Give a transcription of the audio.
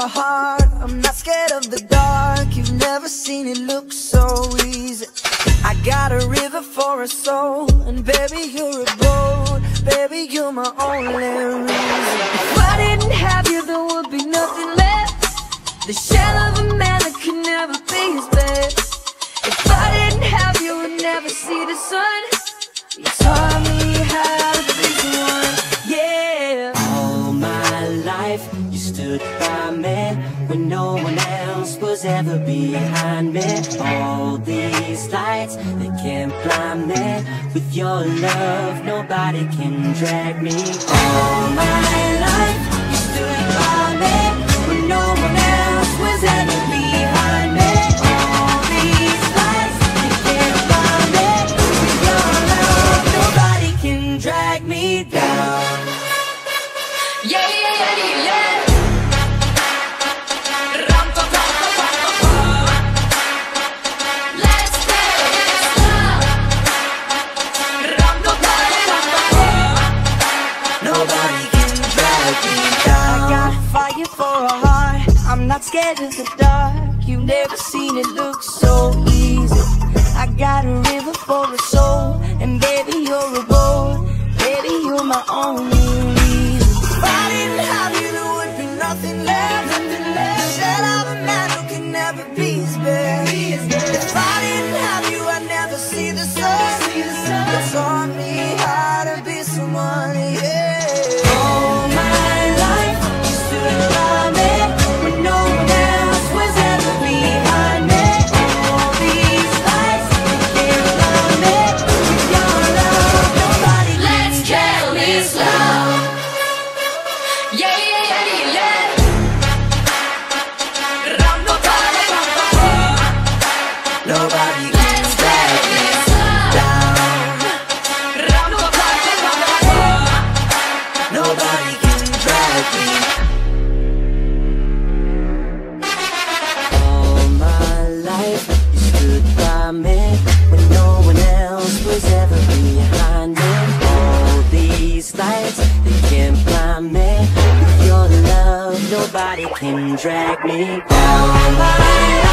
A heart. I'm not scared of the dark. You've never seen it look so easy. I got a river for a soul And baby, you're a boat. Baby, you're my only reason. If I didn't have you, there would be nothing left. The shell by When no one else was ever behind me. All these lights, they can't blind me. With your love, nobody can drag me. All not scared of the dark. You've never seen it look so easy. I got a river for a soul, and baby you're a boat. Baby you're my only reason. If I didn't have you, there would be nothing left. Shell of a man who can never be his best. Lights they can't blind me. With your love, nobody can drag me down.